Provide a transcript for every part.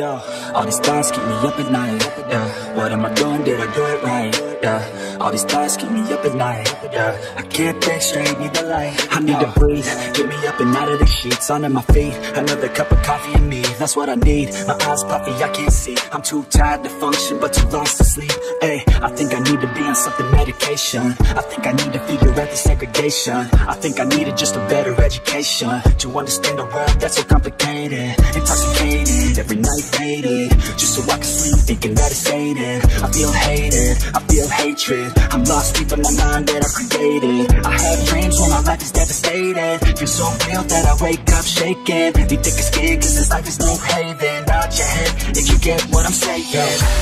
Yo, all these thoughts keep me up at night. Yeah, what am I doing? Did I do it right? Yeah, all these thoughts keep me up at night. Yeah, I can't think straight, need the light. I need to breathe, get me up and out of the sheets, under my feet. Another cup of coffee and me, that's what I need. My eyes puffy, I can't see. I'm too tired to function, but too lost to sleep. Hey, I think I need to be on something medication. I think I need to figure out the segregation. I think I needed just a better education to understand a world that's so complicated, intoxicated. Every night faded, just so I can sleep, thinking that it's faded. I feel hated, I feel hatred. I'm lost deep in my mind that I created. I have dreams when my life is devastated. Feel so real that I wake up shaking. Need thick skin, cause this life is no haven. Nod your head if you get what I'm saying.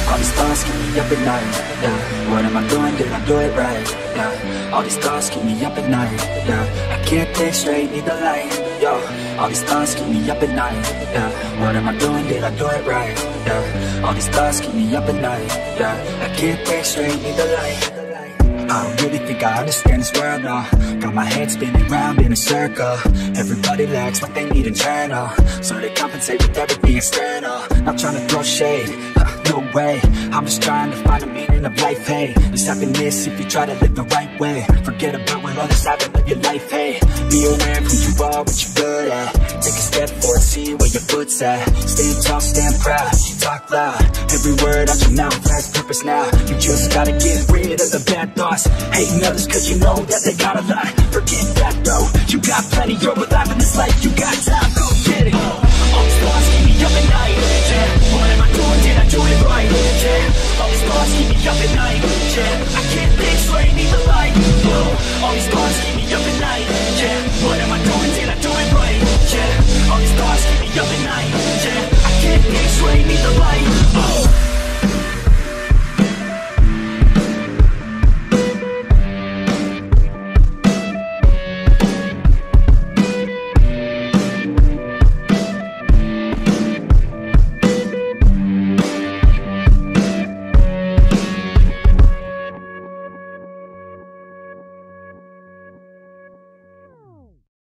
All these thoughts keep me up at night. Yeah. What am I doing? Did I do it right? Yeah. All these thoughts keep me up at night. Yeah. I can't think straight, need the light. All these thoughts keep me up at night. Yeah. What am I doing? Did I do it right? Yeah. All these thoughts keep me up at night. Yeah. I can't think straight, need the light. I don't really think I understand this world, no Got my head spinning round in a circle Everybody lacks what they need internal So they compensate with everything external Not trying to throw shade, uh, no way. I'm just trying to find a meaning of life, hey. There's happiness if you try to live the right way. Forget about what others have and live your life, hey. Be aware of who you are, what you're good at. Take a step forward, see where your foot's at. Stand tall, stand proud, talk loud. Every word out your mouth has purpose now. You just gotta get rid of the bad thoughts. Hating others cause you know that they got a lot Forget that though, you got plenty You're alive in this life, you got time,